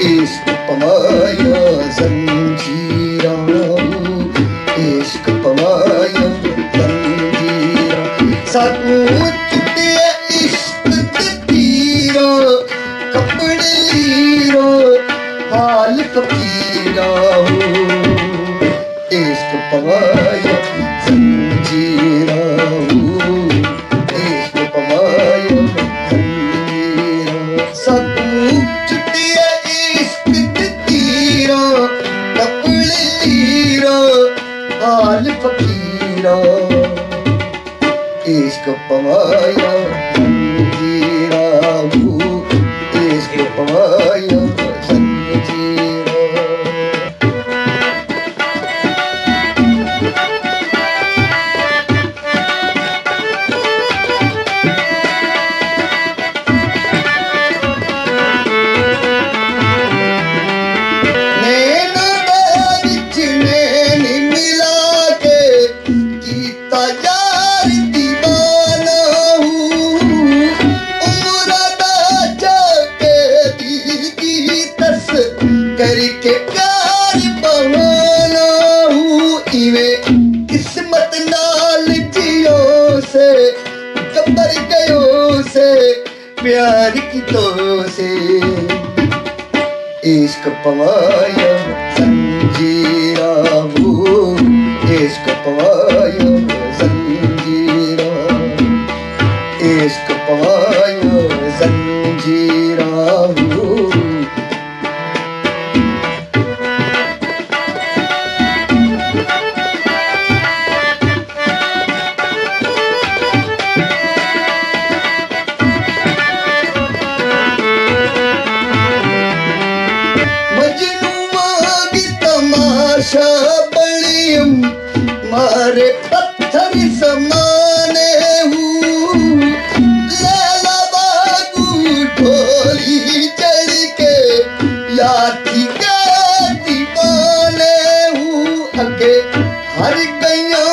इश्क पवाया जंजीरा, इश्क पवाया जंजीरा। साकू चुटे इश्क ते तीरा, कपड़े लीरो, हाल फकीरा इश्क पवाया जंजीरा फकीरा इश्क पवाया जंजीरा इश्क पवाया बहाना हूँ इवे। किस्मत नाल जियो से गबर गयो से, प्यार की तो से। इश्क पवाया, जंजीरा वो इश्क पवाया, जंजीरा। इश्क पवाया मारे पत्थर समाने लैला बाबू ढोली चढ़ के हर गया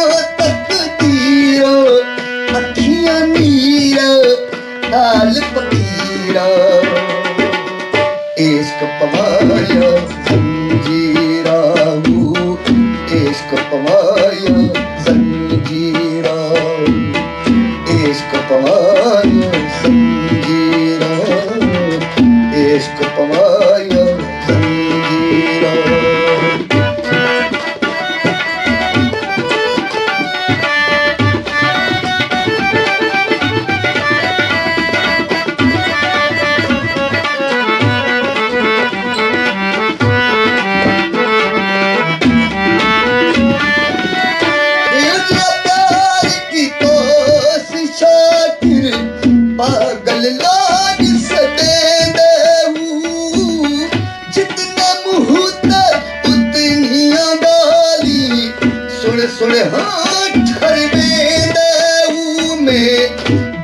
पंदरो श पागल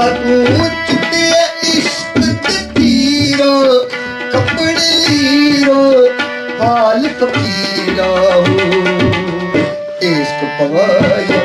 पूत इष्ट पीरो कपड़ी रो पाल पीराओ इष्ट पाया